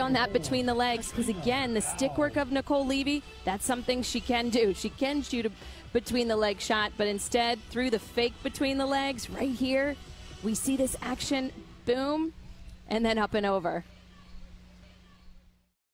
on that between the legs because again the stick work of nicole levy that's something she can do. She can shoot a between the leg shot but instead through the fake between the legs right here we see this action boom and then up and over.